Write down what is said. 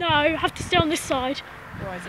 No, have to stay on this side. Why is it?